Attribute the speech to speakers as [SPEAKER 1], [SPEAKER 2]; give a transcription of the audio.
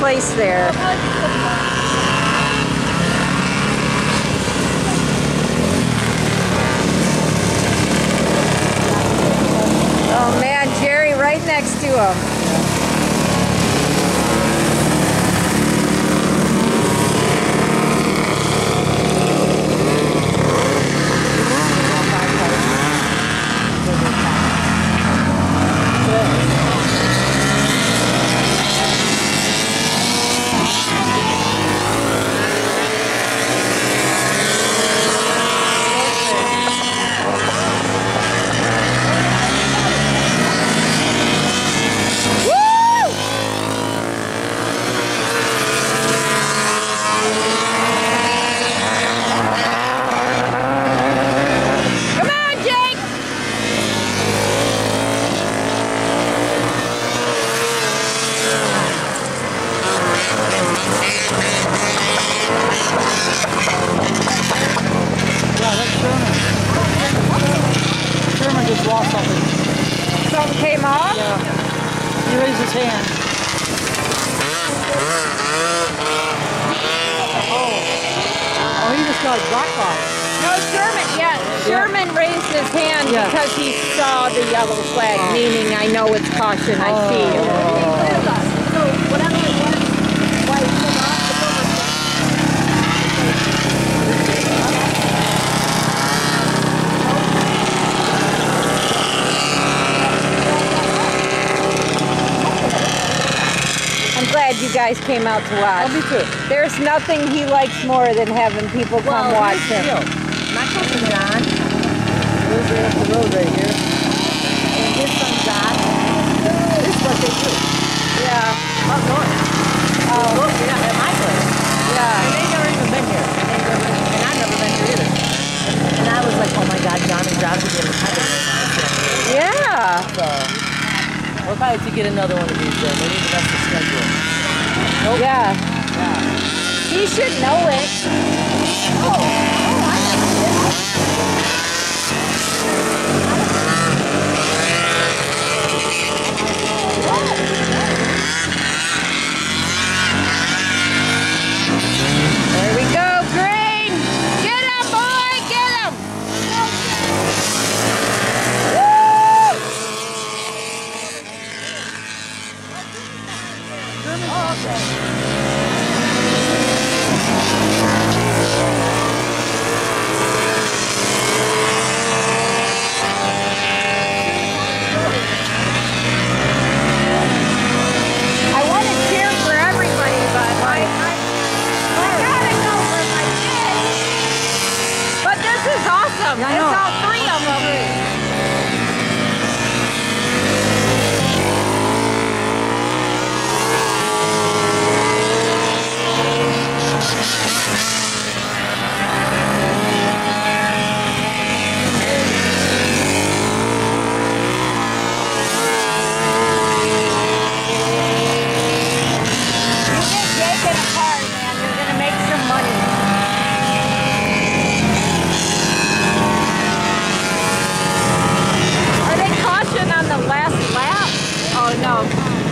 [SPEAKER 1] place there. Oh man, Jerry right next to him. Woo! Come on, Jake!
[SPEAKER 2] Yeah, that's Sherman. Sherman just lost something.
[SPEAKER 1] Something came off?
[SPEAKER 2] Yeah. He raised his hand. Oh. Oh, he just got blackballed.
[SPEAKER 1] No, Sherman, yeah, Sherman raised his hand
[SPEAKER 2] Yeah.
[SPEAKER 1] because he saw the yellow flag, meaning I know it's caution, I see you.
[SPEAKER 3] So whatever it was, why it came off the cover.
[SPEAKER 1] I'm glad you guys came out to watch.
[SPEAKER 2] Oh, me too.
[SPEAKER 1] There's nothing he likes more than having people come
[SPEAKER 3] Well,
[SPEAKER 1] watch him.
[SPEAKER 3] deal. My cousin John
[SPEAKER 2] Lives right up the road right here.
[SPEAKER 3] and his son John, this is what they do.
[SPEAKER 1] Yeah,
[SPEAKER 3] Up north. Oh, look, oh. oh, yeah, at my place. And
[SPEAKER 1] yeah.
[SPEAKER 3] they never even been here. And, and I've never been here either. And I was like, oh my God, John and Josh are getting heaven right now.
[SPEAKER 1] Yeah.
[SPEAKER 3] So, we'll probably to get another one of these need to mess the schedule.
[SPEAKER 1] Yeah.
[SPEAKER 3] Yeah.
[SPEAKER 1] He should know it.
[SPEAKER 3] Oh, oh, I know.
[SPEAKER 1] There we go, Green. Get him, boy, get him. Woo! I want to cheer for everybody, but I, I, I gotta go for my kids. But this is awesome.
[SPEAKER 2] Yeah, I
[SPEAKER 1] it's all three of them. Bob.